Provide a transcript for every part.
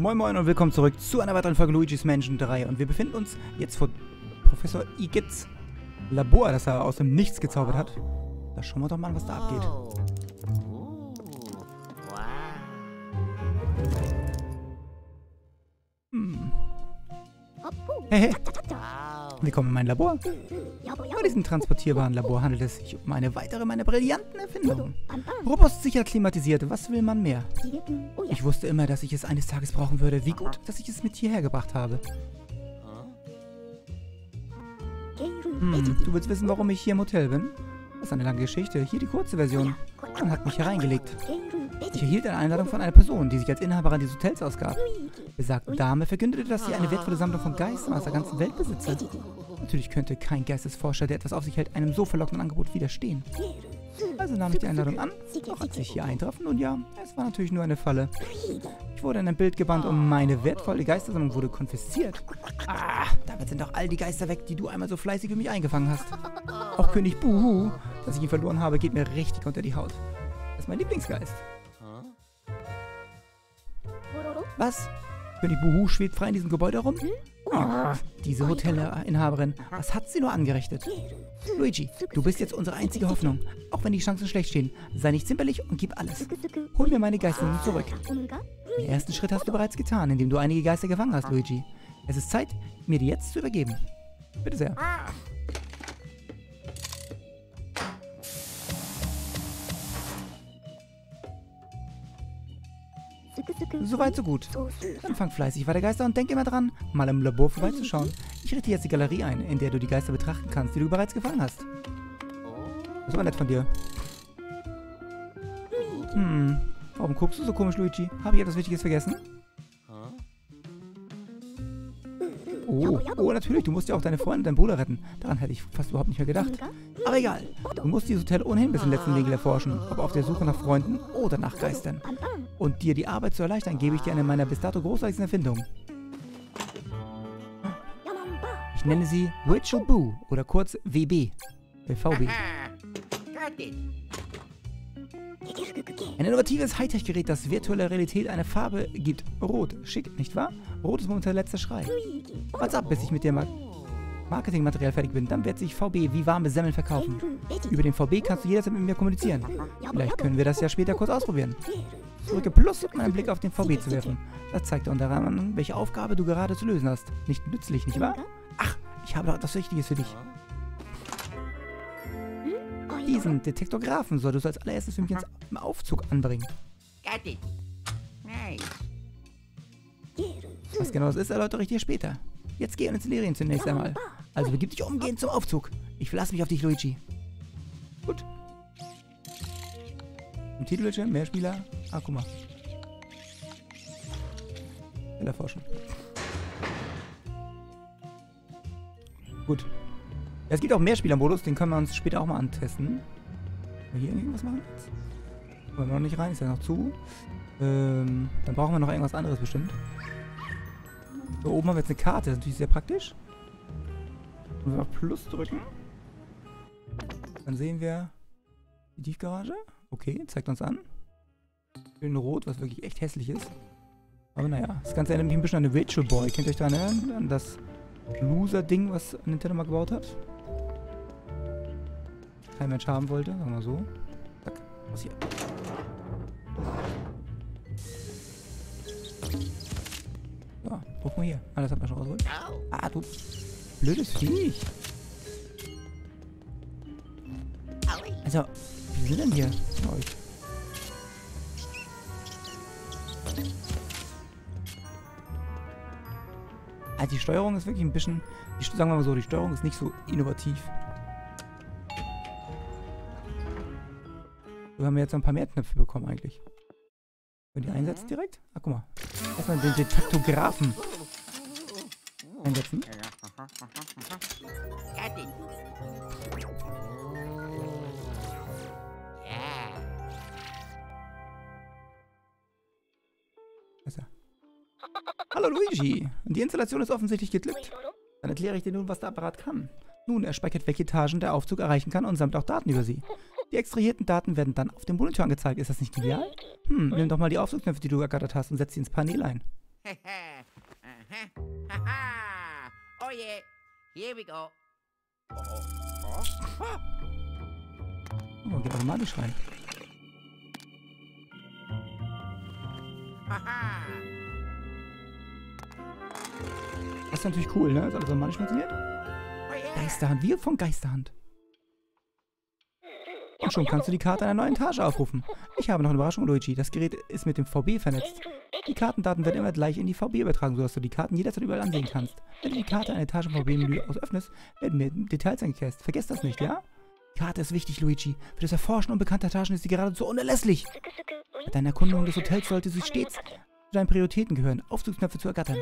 Moin Moin und willkommen zurück zu einer weiteren Folge Luigi's Mansion 3 und wir befinden uns jetzt vor Professor Igits Labor, das er aus dem Nichts gezaubert hat. Da schauen wir doch mal, was da abgeht. Hm. Hey, hey. Willkommen in mein Labor. Bei diesem transportierbaren Labor handelt es sich um eine weitere meiner brillanten Erfindungen. Robust sicher klimatisiert, was will man mehr? Ich wusste immer, dass ich es eines Tages brauchen würde. Wie gut, dass ich es mit hierher gebracht habe. Hm, du willst wissen, warum ich hier im Hotel bin? Das ist eine lange Geschichte. Hier die kurze Version. Man hat mich hereingelegt. Ich erhielt eine Einladung von einer Person, die sich als Inhaberin dieses Hotels ausgab. Besagte Dame verkündete, dass sie eine wertvolle Sammlung von Geistern aus der ganzen Welt besitze. Natürlich könnte kein Geistesforscher, der etwas auf sich hält, einem so verlockenden Angebot widerstehen. Also nahm ich die Einladung an, doch als ich hier eintraf, nun ja, es war natürlich nur eine Falle. Ich wurde in ein Bild gebannt und meine wertvolle Geistersammlung wurde konfisziert. Ah, damit sind doch all die Geister weg, die du einmal so fleißig für mich eingefangen hast. Auch König Buhu, dass ich ihn verloren habe, geht mir richtig unter die Haut. Das ist mein Lieblingsgeist. Was? König Buhu schwebt frei in diesem Gebäude rum? Ah, diese Hotelinhaberin, was hat sie nur angerichtet? Luigi, du bist jetzt unsere einzige Hoffnung. Auch wenn die Chancen schlecht stehen, sei nicht zimperlich und gib alles. Hol mir meine Geister zurück. Den ersten Schritt hast du bereits getan, indem du einige Geister gefangen hast, Luigi. Es ist Zeit, mir die jetzt zu übergeben. Bitte sehr. Soweit, so gut. Dann fang fleißig weiter Geister und denk immer dran, mal im Labor vorbeizuschauen. Ich richte jetzt die Galerie ein, in der du die Geister betrachten kannst, die du bereits gefangen hast. Das war nett von dir. Hm, warum guckst du so komisch, Luigi? Habe ich etwas Wichtiges vergessen? Oh, oh, natürlich, du musst ja auch deine Freunde und deinen Bruder retten. Daran hätte ich fast überhaupt nicht mehr gedacht. Aber egal, du musst dieses Hotel ohnehin bis zum letzten Winkel erforschen, ob auf der Suche nach Freunden oder nach Geistern. Und dir die Arbeit zu erleichtern, gebe ich dir eine meiner bis dato großartigsten Erfindungen. Ich nenne sie Virtual Boo oder kurz WB. Äh, VB. Ein innovatives Hightech-Gerät, das virtuelle Realität eine Farbe gibt. Rot. Schick, nicht wahr? Rot ist momentan letzter Schrei. Warte ab, bis ich mit dem Mar Marketingmaterial fertig bin. Dann wird sich VB wie warme Semmeln verkaufen. Über den VB kannst du jederzeit mit mir kommunizieren. Vielleicht können wir das ja später kurz ausprobieren. Drücke Plus, um einen Blick auf den VB zu werfen. Das zeigt dir unter anderem, welche Aufgabe du gerade zu lösen hast. Nicht nützlich, nicht wahr? Ach, ich habe doch etwas Wichtiges für dich. Diesen Detektorgraphen solltest du als allererstes für mich ins, Aufzug anbringen. Was genau das ist, erläutere ich dir später. Jetzt geh und installiere ihn zunächst einmal. Also begib dich umgehend zum Aufzug. Ich verlasse mich auf dich, Luigi. Gut. Im Titelbildschirm, mehr Spieler. Ah, guck mal. Will erforschen. Gut. Es gibt auch Mehrspielermodus, den können wir uns später auch mal antesten. Können wir hier irgendwas machen jetzt? Wollen wir noch nicht rein, ist ja noch zu. Ähm, dann brauchen wir noch irgendwas anderes bestimmt. So, oben haben wir jetzt eine Karte, das ist natürlich sehr praktisch. Wenn wir auf Plus drücken, dann sehen wir die Tiefgarage. Okay, zeigt uns an. Schön rot, was wirklich echt hässlich ist. Aber naja, das Ganze erinnert mich ein bisschen an den Virtual Boy. Könnt ihr euch daran erinnern? An das Loser-Ding, was Nintendo mal gebaut hat? Kein Mensch haben wollte, sagen wir mal so. Zack, was hier? So, guck mal hier. Ah, das hat man schon rausgeholt. Au. Ah, du blödes Viech. Also, wie sind denn hier bei euch? Also die Steuerung ist wirklich ein bisschen, die, sagen wir mal so, die Steuerung ist nicht so innovativ. Wir haben jetzt ein paar mehr Knöpfe bekommen eigentlich. Können die einsetzen direkt? Ah, guck mal. Erstmal den Detektographen einsetzen. It. Yeah. Hallo Luigi. Die Installation ist offensichtlich geglückt. Dann erkläre ich dir nun, was der Apparat kann. Nun, er speichert, welche Etagen der Aufzug erreichen kann und sammelt auch Daten über sie. Die extrahierten Daten werden dann auf dem Monitor angezeigt. Ist das nicht genial? Hm, nimm doch mal die Aufzugsknöpfe, die du ergattert hast, und setz sie ins Panel ein. yeah. Here we go. Oh, oh, oh. Oh, geht automatisch rein. Haha. Das ist natürlich cool, ne? Dass alles automatisch funktioniert. Oh yeah. Geisterhand, wie von Geisterhand. Und schon kannst du die Karte einer neuen Etage aufrufen. Ich habe noch eine Überraschung, Luigi. Das Gerät ist mit dem VB vernetzt. Die Kartendaten werden immer gleich in die VB übertragen, sodass du die Karten jederzeit überall ansehen kannst. Wenn du die Karte einer Etage im VB-Menü aus öffnest, werden mir Details angecast. Vergiss das nicht, ja? Die Karte ist wichtig, Luigi. Für das Erforschen unbekannter Etagen ist sie geradezu unerlässlich. Bei deiner Erkundung des Hotels sollte sie stets zu deinen Prioritäten gehören, Aufzugsknöpfe zu ergattern.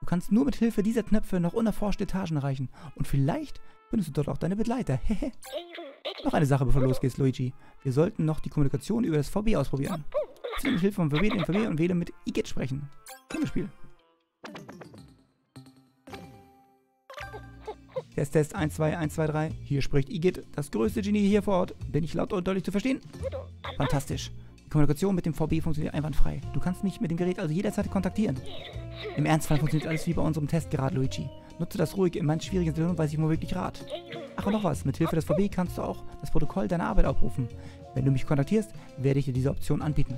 Du kannst nur mit Hilfe dieser Knöpfe noch unerforschte Etagen erreichen. Und vielleicht findest du dort auch deine Begleiter. Hehe. noch eine Sache, bevor du losgehst, Luigi. Wir sollten noch die Kommunikation über das VB ausprobieren. Will mit Hilfe von VB den VB und wähle mit Igitt sprechen. Schönes Spiel. Test, Test, 1, 2, 1, 2, 3. Hier spricht Igitt, das größte Genie hier vor Ort. Bin ich laut und deutlich zu verstehen? Fantastisch. Die Kommunikation mit dem VB funktioniert einwandfrei. Du kannst mich mit dem Gerät also jederzeit kontaktieren. Im Ernstfall funktioniert alles wie bei unserem Test gerade, Luigi. Nutze das ruhig, in manchen schwierigen Situationen weiß ich nur wirklich Rat. Ach und noch was, mit Hilfe des VB kannst du auch das Protokoll deiner Arbeit aufrufen. Wenn du mich kontaktierst, werde ich dir diese Option anbieten.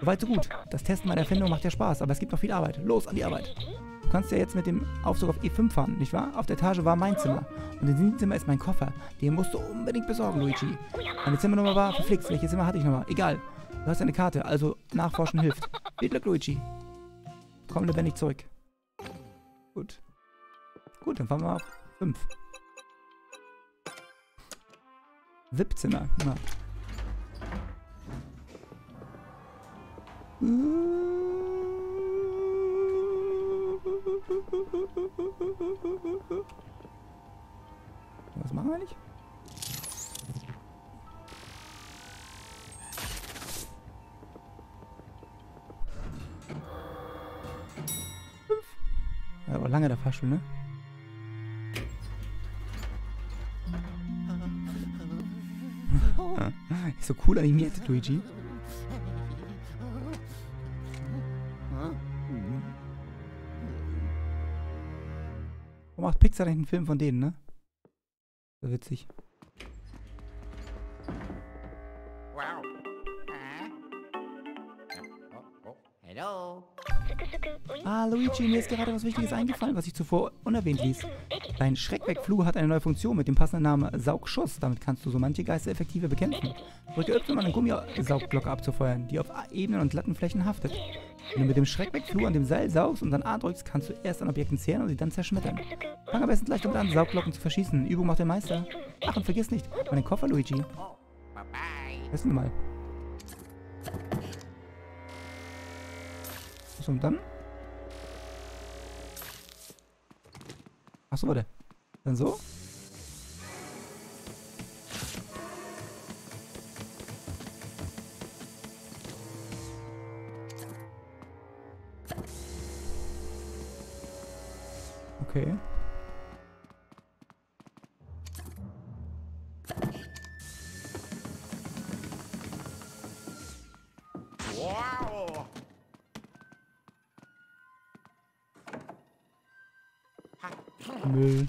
Soweit so gut. Das Testen meiner Erfindung macht ja Spaß, aber es gibt noch viel Arbeit. Los, an die Arbeit. Du kannst ja jetzt mit dem Aufzug auf E5 fahren, nicht wahr? Auf der Etage war mein Zimmer. Und in diesem Zimmer ist mein Koffer. Den musst du unbedingt besorgen, Luigi. Meine Zimmernummer war verflixt. Welches Zimmer hatte ich nochmal? Egal. Du hast eine Karte, also nachforschen hilft. Viel Glück, Luigi. Komm lebendig zurück. Gut. Gut, dann fahren wir auf 5. VIP-Zimmer. Ja. Was machen wir eigentlich? Ja, aber lange der Fahrstuhl, ne? So cool animiert, Luigi. Warum macht Pixar eigentlich einen Film von denen, ne? So witzig. Wow. Hello. Ah, Luigi, mir ist gerade was Wichtiges eingefallen, was ich zuvor unerwähnt ließ. Dein Schreckwegfluh hat eine neue Funktion mit dem passenden Namen Saugschuss. Damit kannst du so manche Geister effektiver bekämpfen. Drücke Y, um eine Gummisaugglocke abzufeuern, die auf ebenen und glatten Flächen haftet. Wenn du mit dem Schreckwegfluh an dem Seil saugst und dann A drückst, kannst du erst an Objekten zehren und sie dann zerschmettern. Fang am besten gleich damit an, Saugglocken zu verschießen. Übung macht der Meister. Ach, und vergiss nicht, meinen Koffer, Luigi. Wissen wir mal. So, und dann? Achso, warte. Dann so? Okay. Müll.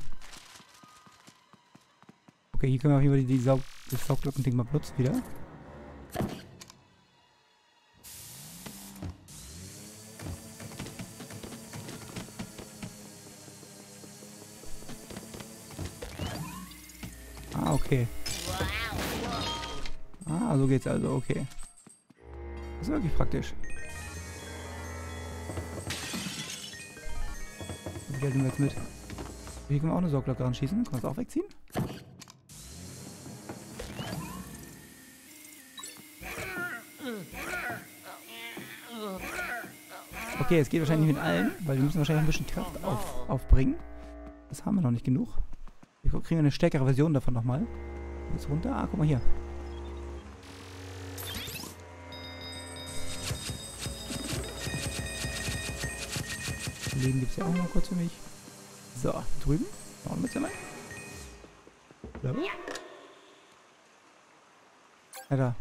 Okay, hier können wir auf jeden Fall die, die Saug das Sauglockending mal benutzen wieder. Okay. Ah, so geht's also, okay. Das ist wirklich praktisch. Wie viel nehmen wir jetzt mit? Hier können wir auch eine Sauglocke ranschießen. Können wir das auch wegziehen? Okay, es geht wahrscheinlich nicht mit allen, weil wir müssen wahrscheinlich ein bisschen Kraft auf, aufbringen. Das haben wir noch nicht genug. Wir kriegen eine stärkere Version davon nochmal. Jetzt runter. Ah, guck mal hier. Leben gibt es ja auch noch kurz für mich. So, drüben. Noch mit Zimmer. Ja. Ja, da.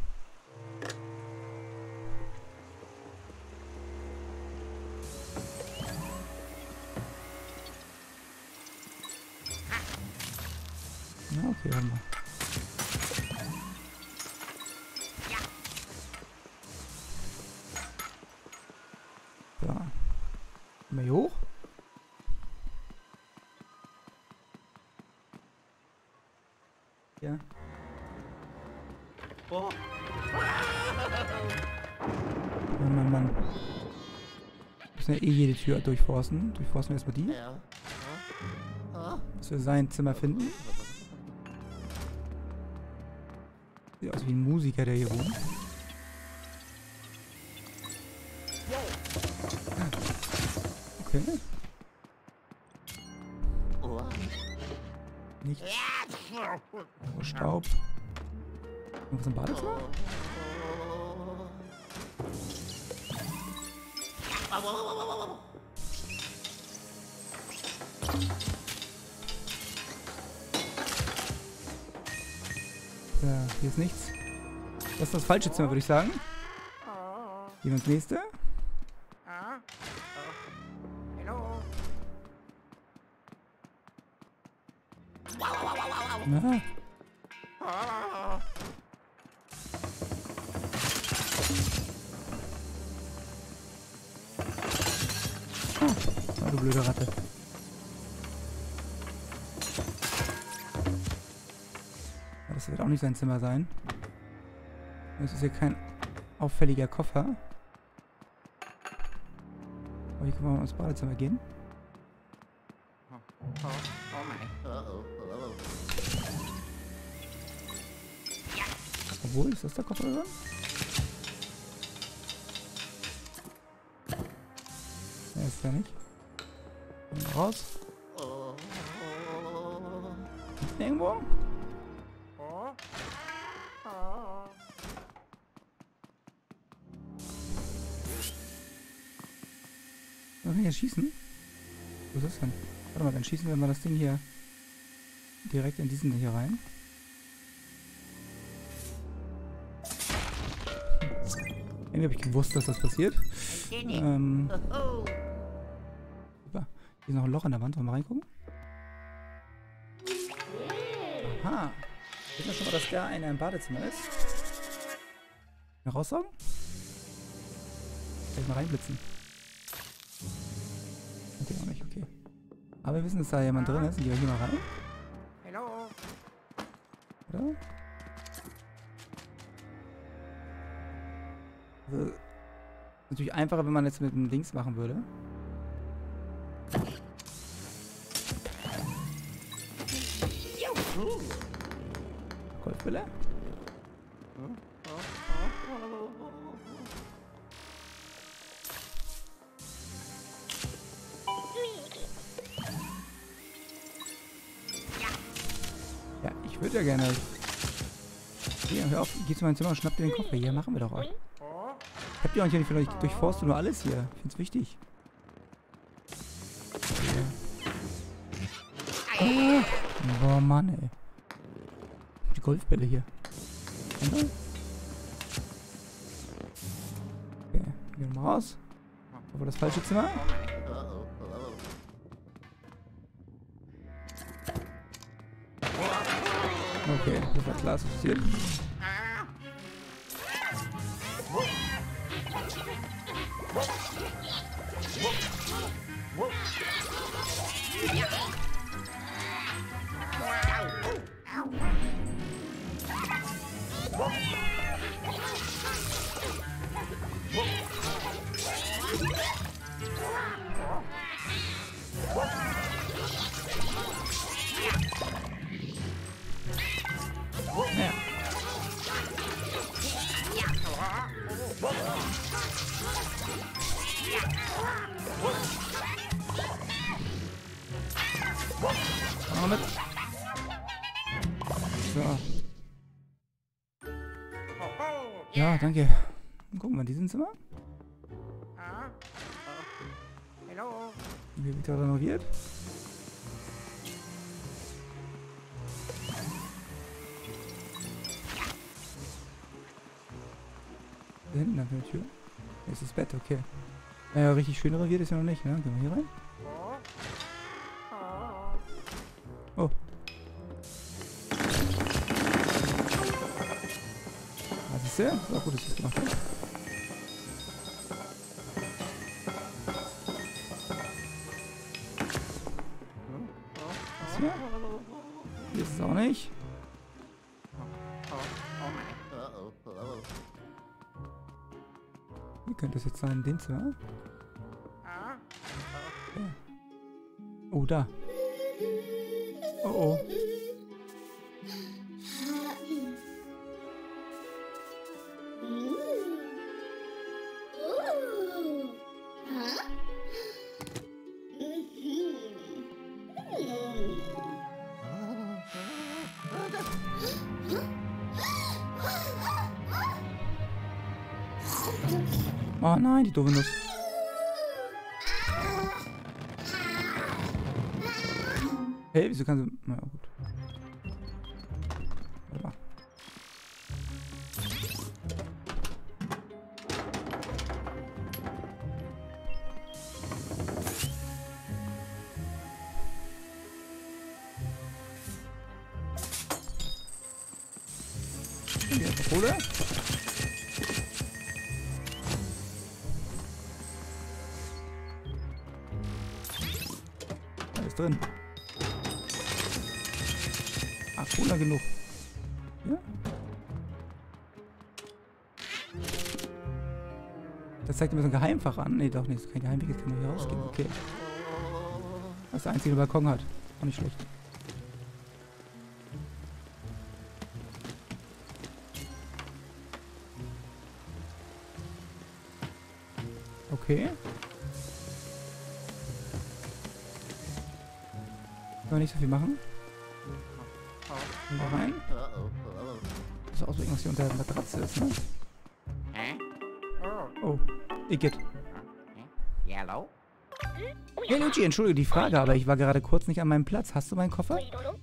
Müssen ja eh jede Tür durchforsten. Durchforsten wir erstmal die. Ja. Oh. Dass wir sein Zimmer finden. Sieht aus wie ein Musiker, der hier wohnt. Okay. Oh. Nichts. Nur Staub. Irgendwas im Badezimmer? Ja, hier ist nichts. Das ist das falsche Zimmer, würde ich sagen. Ins nächste. Das wird auch nicht sein Zimmer sein. Das ist hier kein auffälliger Koffer. Aber hier können wir mal ins Badezimmer gehen. Oh, oh oh. Oh, oh. Obwohl, ist das der Koffer drin? Ja, ist der nicht. Raus. Schießen. Wo ist das denn? Warte mal, dann schießen wir mal das Ding hier direkt in diesen hier rein. Irgendwie habe ich gewusst, dass das passiert. Ähm, super. Hier ist noch ein Loch in der Wand. Wollen wir mal reingucken? Aha. Wissen wir schon mal, dass da einer im Badezimmer ist? Raussaugen? Vielleicht mal reinblitzen. Aber wir wissen, dass da jemand drin ist. Gehen wir hier mal rein, Hello. oder? Also, natürlich einfacher, wenn man jetzt mit dem Dings machen würde. Golfbälle? Ja gerne. Hier, hör auf, geh zu meinem Zimmer und schnapp dir den Koffer. Hier, machen wir doch auch. Oh. Ich hab die auch nicht euch durchforstet, nur alles hier. Ich find's wichtig. Oh, oh Mann, ey. Die Golfbälle hier. Okay, gehen wir mal raus. Aber das falsche Zimmer. Okay, das war klar. Ja. Danke. Gucken wir in diesem Zimmer. Ah. Oh. Hello. Hier wird gerade renoviert. Da hinten an der Tür. Ist das Bett, okay. Naja, richtig schön renoviert ist ja noch nicht, ne? Gehen wir hier rein. Siehst du? War gut, dass ich das gemacht habe. Hier? Hier ist es auch nicht. Wie könnte das jetzt sein? Den Zimmer? Oh, da. Oh, oh. Nein, die doofe Nuss. Hey, wieso kannst du... Na gut. Warte mal. Hier, Kohle. Alles drin. Ach, Cola genug. Ja? Das zeigt mir so ein Geheimfach an. Nee, doch nicht. Das ist kein Geheimweg. Jetzt kann man hier rausgehen. Okay. Das ist der einzige Balkon hat. Auch nicht schlecht. Können wir nicht so viel machen? Mal rein. Das so irgendwas hier unter der Matratze ist, ne? Oh. Igitt. Yellow? Hey Luigi, entschuldige die Frage, aber ich war gerade kurz nicht an meinem Platz. Hast du meinen Koffer?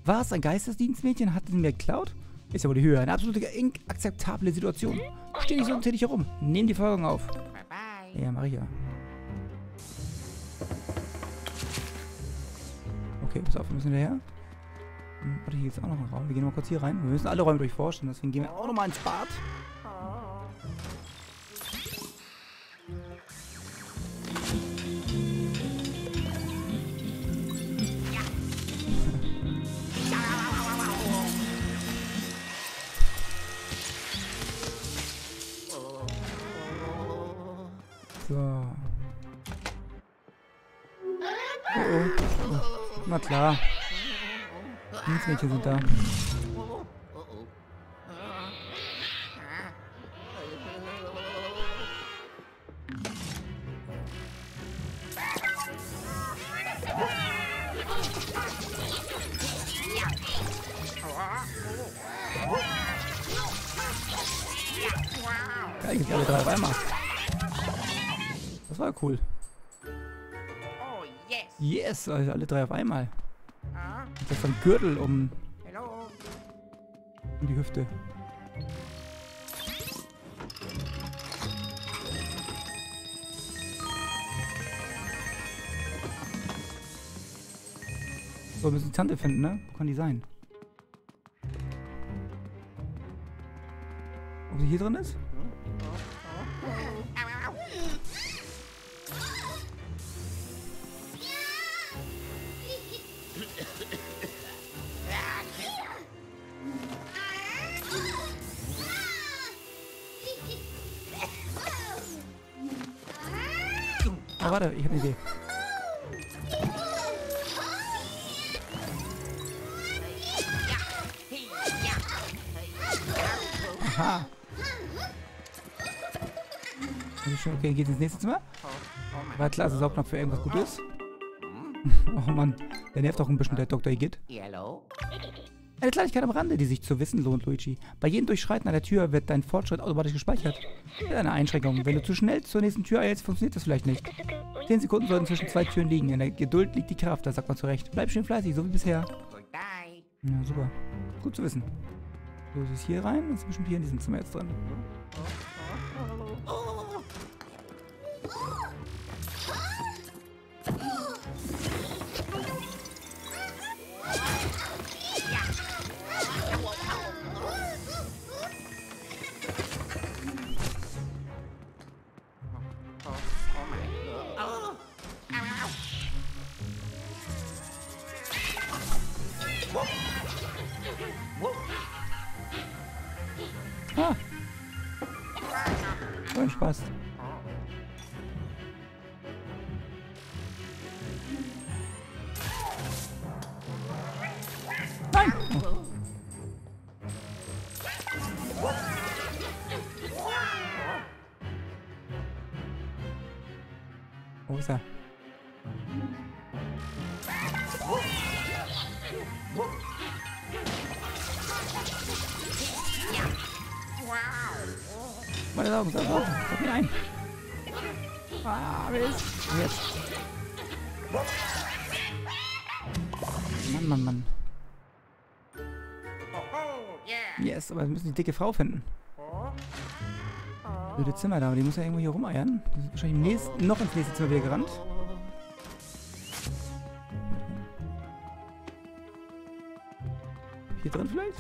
War es ein Geistesdienstmädchen? Hat ihn mir geklaut? Ist ja wohl die Höhe. Eine absolute inakzeptable Situation. Steh nicht so untätig herum. Nimm die Folgen auf. Ja, mach pass auf, wir müssen hinterher. Hm, warte, hier ist auch noch ein Raum. Wir gehen mal kurz hier rein. Wir müssen alle Räume durchforschen, deswegen gehen wir auch nochmal ins Bad. So. Oh oh. Na klar. Dienstmädchen sind da. Ja, ich alle drei auf einmal. Das war cool. Yes. Also alle drei auf einmal. Ah, Das ist ein Gürtel um, hello. um die Hüfte. So, wir müssen die Tante finden, ne? Wo kann die sein? Ob sie hier drin ist? Oh, warte, ich habe eine Idee. Aha. Schon- Okay, geht ins nächste Zimmer. War klar, dass der Saugnapf für irgendwas gut ist. Oh Mann, der nervt auch ein bisschen, der Dr. Igitt. Eine Kleinigkeit am Rande, die sich zu wissen lohnt, Luigi. Bei jedem Durchschreiten an der Tür wird dein Fortschritt automatisch gespeichert. Mit einer Einschränkung. Wenn du zu schnell zur nächsten Tür eilst, funktioniert das vielleicht nicht. Zehn Sekunden sollten zwischen zwei Türen liegen. In der Geduld liegt die Kraft, das sagt man zurecht. Bleib schön fleißig, so wie bisher. Ja, super. Gut zu wissen. So, sie ist hier rein und ist bestimmt hier in diesem Zimmer jetzt drin. Hat Wo ist er? Meine Augen, sag mal, sag mir ein. Ah, Mist. Jetzt. Mann, Mann, Mann. Yes, aber wir müssen die dicke Frau finden. Blöde Zimmer da, aber die muss ja irgendwo hier rumeiern. Die ist wahrscheinlich im nächsten, noch ins nächste Zimmer wieder gerannt. Hier drin vielleicht?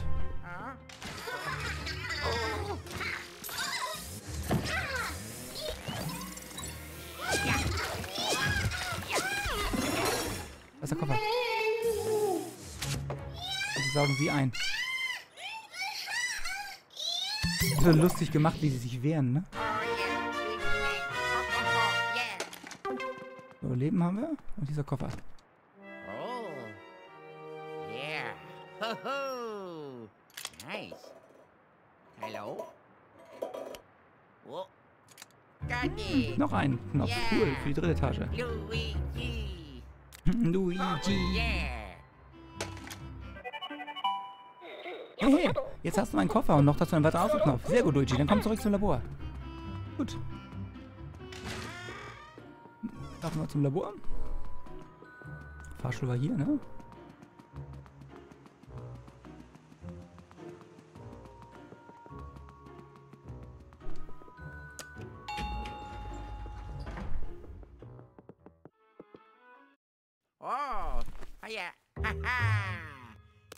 Was ist der Koffer? Die saugen sie ein. So lustig gemacht, wie sie sich wehren, ne? So, Leben haben wir. Und dieser Koffer. Oh. Yeah. Ho ho. Nice. Hello. Oh. Noch ein Knopf. Cool, für die dritte Etage. Luigi. Luigi. Yeah. Hey, hey, jetzt hast du meinen Koffer und noch dazu einen weiteren Ausdruckknopf. Sehr gut, Luigi. Dann komm zurück zum Labor. Gut. Laufen wir zum Labor. Fahrstuhl war hier, ne? Oh. Oh yeah. Ha ha.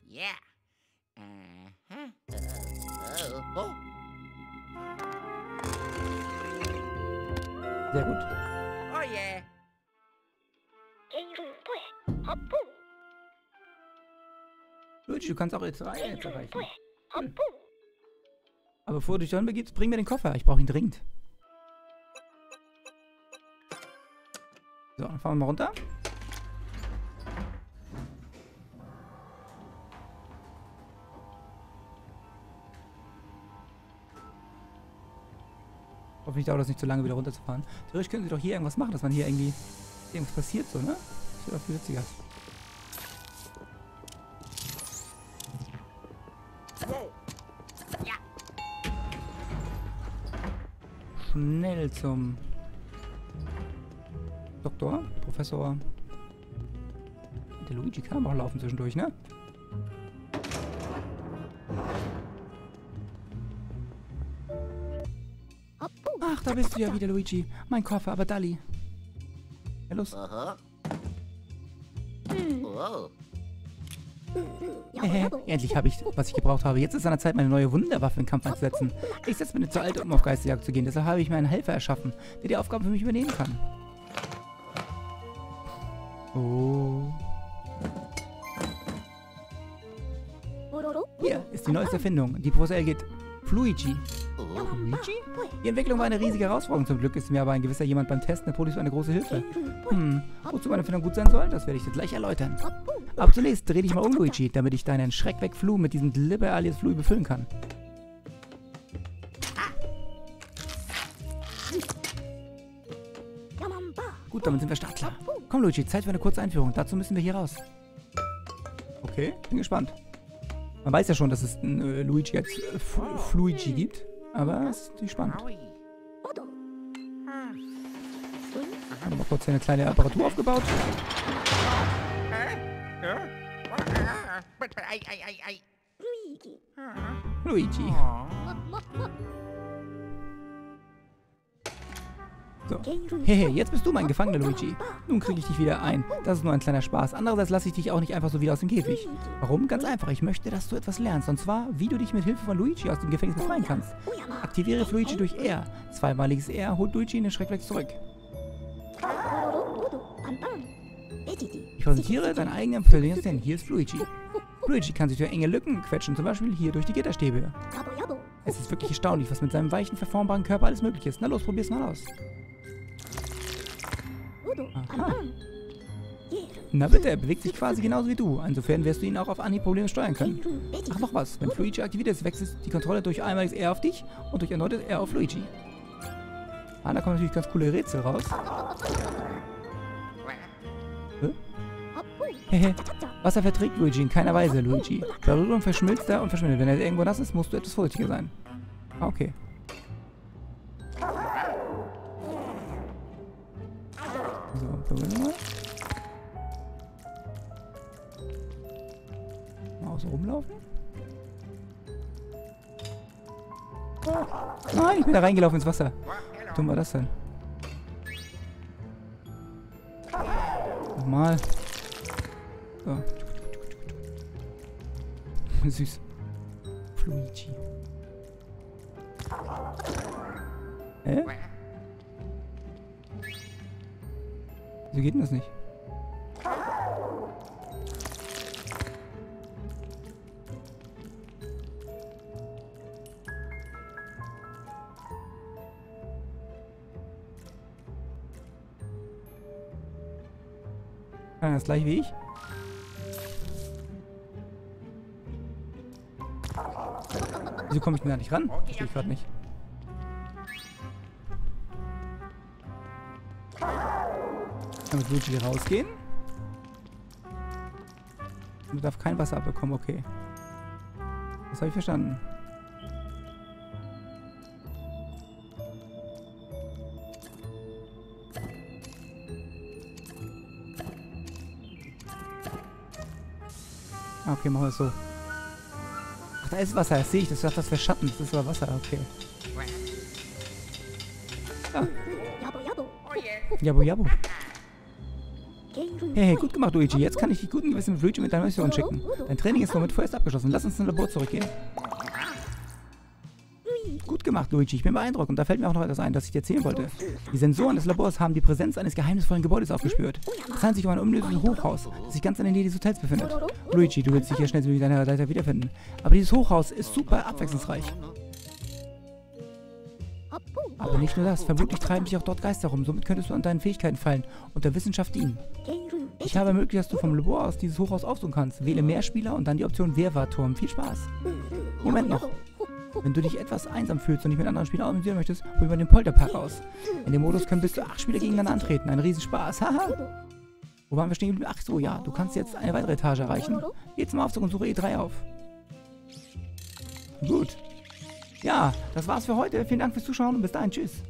Yeah. Sehr gut. Oh yeah. Luigi, du kannst auch jetzt drei jetzt erreichen. Cool. Aber bevor du dich dahin begibst, bring mir den Koffer. Ich brauche ihn dringend. So, dann fahren wir mal runter. Hoffentlich dauert das nicht zu lange, wieder runterzufahren. Theoretisch können sie doch hier irgendwas machen, dass man hier irgendwie irgendwas passiert, so, ne? Das wäre doch viel witziger. Schnell zum Doktor, Professor. Der Luigi kann aber auch laufen zwischendurch, ne? Da bist du ja wieder, Luigi. Mein Koffer, aber Dalli. Ja, los. Uh-huh. Oh. Hehe, endlich habe ich, was ich gebraucht habe. Jetzt ist an der Zeit, meine neue Wunderwaffe in Kampf einzusetzen. Ich setze mir zu alt, um auf Geisterjagd zu gehen. Deshalb habe ich mir einen Helfer erschaffen, der die Aufgabe für mich übernehmen kann. Oh. Hier ist die neueste Erfindung. Die Professor geht Fluigi. Luigi? Die Entwicklung war eine riesige Herausforderung. Zum Glück ist mir aber ein gewisser jemand beim Testen der Polis eine große Hilfe. Hm, wozu meine Erfindung gut sein soll, das werde ich dir gleich erläutern. Aber zunächst dreh dich mal um, Luigi, damit ich deinen Schreckweg Flu mit diesem Glibber alias Flui befüllen kann. Gut, damit sind wir startklar. Komm, Luigi, Zeit für eine kurze Einführung. Dazu müssen wir hier raus. Okay, bin gespannt. Man weiß ja schon, dass es einen äh, Luigi als äh, Fluigi gibt. Aber es ist nicht spannend. Howie. Haben wir kurz eine kleine Apparatur aufgebaut. Huh? But, but I, I, I, I. Huh? Luigi. So. Hehe, jetzt bist du mein Gefangener, Luigi. Nun kriege ich dich wieder ein. Das ist nur ein kleiner Spaß. Andererseits lasse ich dich auch nicht einfach so wieder aus dem Käfig. Warum? Ganz einfach. Ich möchte, dass du etwas lernst. Und zwar, wie du dich mit Hilfe von Luigi aus dem Gefängnis befreien kannst. Aktiviere Luigi durch R. Zweimaliges R holt Luigi in den Schreckweg zurück. Ich präsentiere deinen eigenen persönlichen Hier ist Luigi. Luigi kann sich durch enge Lücken quetschen, zum Beispiel hier durch die Gitterstäbe. Es ist wirklich erstaunlich, was mit seinem weichen, verformbaren Körper alles möglich ist. Na los, probier's mal aus. Aha. Na bitte, er bewegt sich quasi genauso wie du. Insofern wirst du ihn auch auf Anhieb Probleme steuern können. Ach, noch was. Wenn Luigi aktiviert ist, wechselt die Kontrolle durch einmaliges R auf dich und durch erneutes R auf Luigi. Ah, da kommen natürlich ganz coole Rätsel raus. Hehe. Wasser verträgt Luigi in keiner Weise, Luigi. Berührung verschmilzt er und verschwindet. Wenn er irgendwo nass ist, musst du etwas vorsichtiger sein. Ah, okay. Mal. Außen rumlaufen. Nein, ich bin da reingelaufen ins Wasser. Wie dumm war das denn? Nochmal. So. Süß. Luigi. Hä? Wieso geht denn das nicht? Kann das gleich wie ich? Wieso komme ich denn da nicht ran? Verstehe ich gerade nicht. Dann mit Luigi rausgehen. Du darf kein Wasser abbekommen, okay. Das habe ich verstanden. Ah, Okay, machen wir es so. Ach, da ist Wasser, das sehe ich. Das ist das für Schatten. Das ist aber Wasser, okay. Ah, Jabo, jabo. Hey, hey, gut gemacht, Luigi. Jetzt kann ich dich guten Gewissen mit Luigi mit deiner Mission schicken. Dein Training ist somit vorerst abgeschlossen. Lass uns ins Labor zurückgehen. Gut gemacht, Luigi. Ich bin beeindruckt. Und da fällt mir auch noch etwas ein, das ich dir erzählen wollte. Die Sensoren des Labors haben die Präsenz eines geheimnisvollen Gebäudes aufgespürt. Es handelt sich um ein unlösliches Hochhaus, das sich ganz in der Nähe des Hotels befindet. Luigi, du willst dich hier schnellstmöglich deiner Leiter wiederfinden. Aber dieses Hochhaus ist super abwechslungsreich. Aber nicht nur das, vermutlich treiben sich auch dort Geister rum. Somit könntest du an deinen Fähigkeiten fallen und der Wissenschaft dienen. Ich habe ermöglicht, dass du vom Labor aus dieses Hochhaus aufsuchen kannst. Wähle mehr Spieler und dann die Option Wehrwarturm. Viel Spaß. Moment noch. Wenn du dich etwas einsam fühlst und dich mit anderen Spielern amüsieren möchtest, probier mal den Polterpark aus. In dem Modus können bis zu acht Spieler gegeneinander antreten. Ein Riesenspaß. Haha. Wo waren wir stehen geblieben? Ach so, ja. Du kannst jetzt eine weitere Etage erreichen. Geh zum Aufzug und suche E3 auf. Gut. Ja, das war's für heute. Vielen Dank fürs Zuschauen und bis dahin. Tschüss.